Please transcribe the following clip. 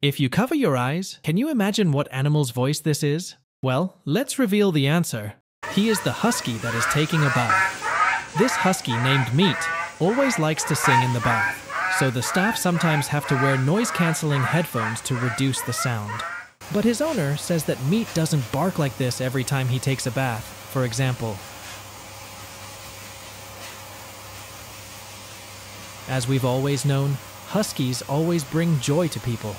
If you cover your eyes, can you imagine what animal's voice this is? Well, let's reveal the answer. He is the husky that is taking a bath. This husky, named Meat, always likes to sing in the bath, so the staff sometimes have to wear noise canceling headphones to reduce the sound. But his owner says that Meat doesn't bark like this every time he takes a bath, for example. As we've always known, huskies always bring joy to people.